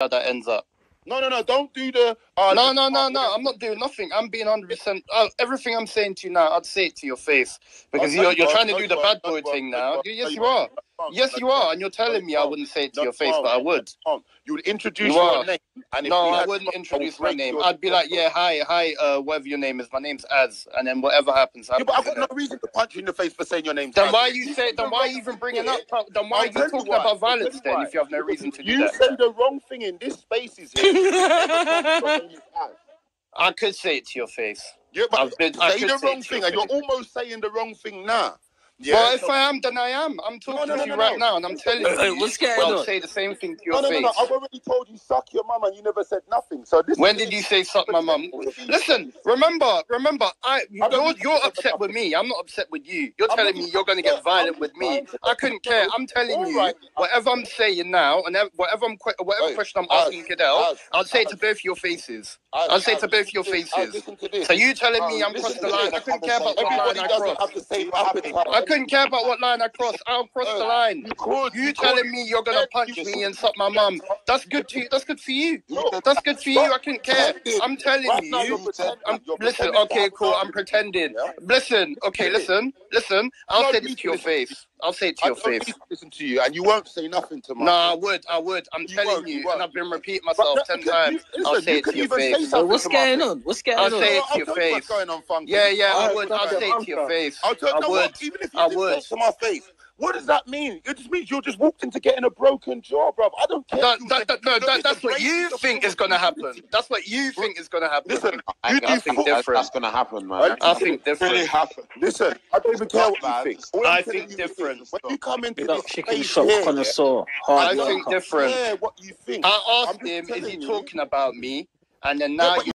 how that ends up. No, no, no. Don't do the. Uh, No, no, no, no. I'm not doing nothing. I'm being 100%. Uh, everything I'm saying to you now, I'd say it to your face. Because Okay, you're, you're trying to do the bad boy thing now. Yes, you are. Yes, you are. And you're telling me I wouldn't say it to your face, but I would. You would introduce You your name, and if No, I wouldn't introduce my name. I'd be like, yeah, hi, hi, uh, whatever your name is. My name's Azz. And then whatever happens, Yeah, but I've got no reason to punch you in the face for saying your name. Then why you say? Then why you even bringing up? Then why are you talking about violence then? If you have no reason to do that, You say the wrong thing in this space is here. Your name is Azz. I could say it to your face. yeah, but I've been- I say the wrong thing, and you're almost saying the wrong thing now. Well, if I am, then I am. I'm talking no, no, to you no, right no. now, and I'm telling you. what's going I'll on? say the same thing to no, your no, no, face. no. I've already told you suck your mum, and you never said nothing. So this. When did you say suck my mum? Listen, remember, remember, I you're, you're upset with me. I'm not upset with you. You're telling me you're going to get violent with me. I couldn't care. I'm telling you whatever I'm saying now, and whatever I'm whatever question I'm asking Cadell, I'll say it to both your faces. I'll say it to both your listen to this, faces. Azz, listen to this. So you telling me I'm crossing the line? I couldn't care about what line I crossed. Have the same appetite. I couldn't care about what line I crossed. I'll cross the line. You could. You could. telling me you're gonna punch me and suck my mum? That's good to you. That's good for you. That's good for you. I couldn't care. I'm telling Right you're I'm, listen, okay, cool. I'm pretending. Yeah. Listen, okay, listen, listen. I'll No, say you this to your listen. face. I'll say it to I your don't need face. to listen to you, and you won't say nothing to me. No, I would, I would. I'm You telling you you, and I've been repeating myself But ten that- times. listen, I'll say it to your face. something So what's going on? What's going on? I'll say it to your tell what's face. going on, Funky. Yeah, yeah, I would. I'll say it to your face. I'll tell I no, would. what? Even if you I would. to my face, what does that mean? It just means you're just walked into getting a broken jaw, bro. I don't care. That, that, that, no, that, that's what you think is going to happen. That's what you think is going to happen. Listen, I, you I do think foot- that's, different. that's gonna happen, man. I think different. Really happen. Listen, I don't even care what man. you think. All I'm I telling think different. is, When you come into Big this chicken shop here, connoisseur. I Hard I think different. care what you think. I asked him, is he talking about me? And then now but